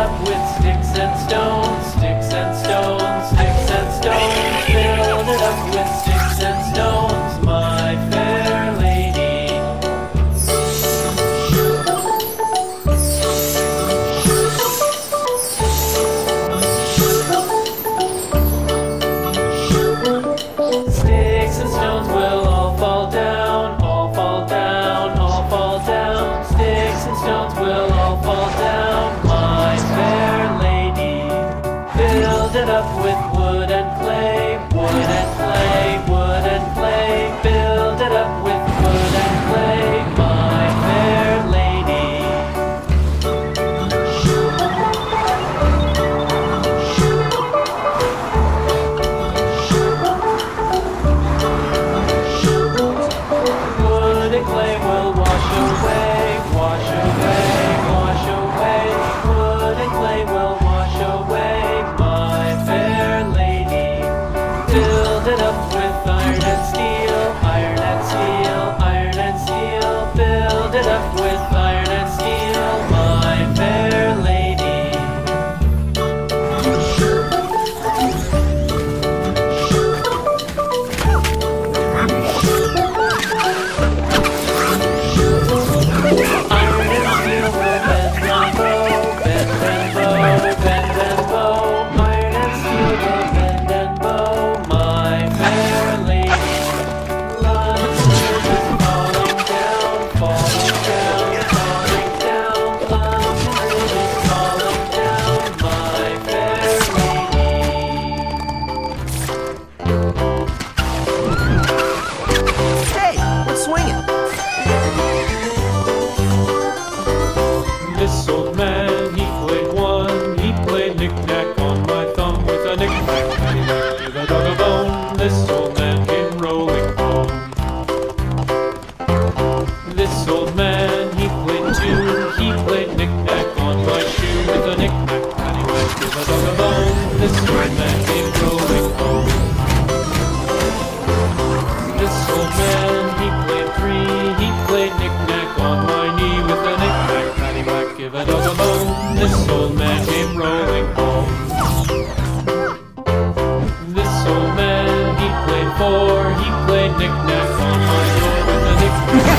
up with sticks and stones. This old man came rolling home. This old man, he played three. He played knick-knack on my knee with knick-knack. This old man rolling home. This old man, he played four. He played knick-knack on my door with a knick-knack,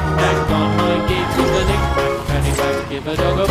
knick-knack on my gate with a knick-knack, give a dog a